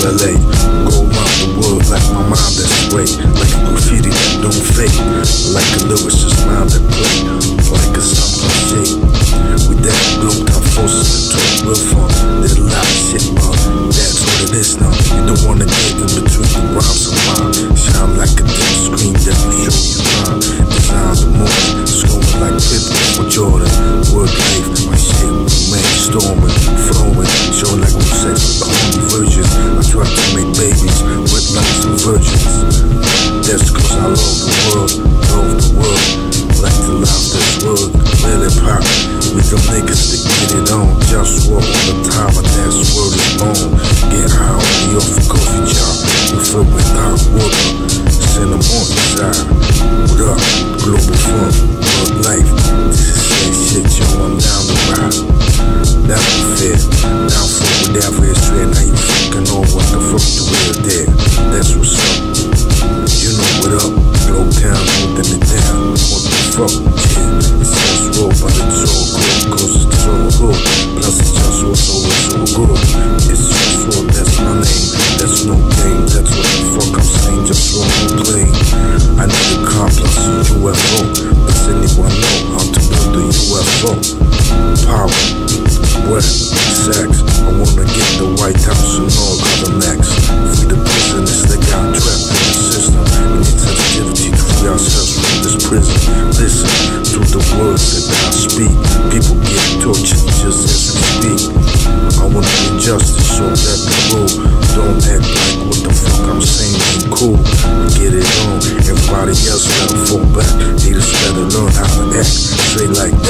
LA. Go around the world like my mind that's great. Like a graffiti that don't fade. Like a lyricist mind that play. Like a something shake. With that blue top forces that talk real fun. Now. You don't wanna get in between the rhymes niggas that get it on, just walk all the time, and that's word is born. Get high only off a coffee jar, you fill with hot water. Send them on the side. What up, Globalfirm, world life. músicos. Prison. Listen to the words that I speak. People get tortured just as we speak. I wanna be justice so that the rule don't act like what the fuck I'm saying ain't cool. Get it on. Everybody else better fall back. Haters better learn how to act. Say like that.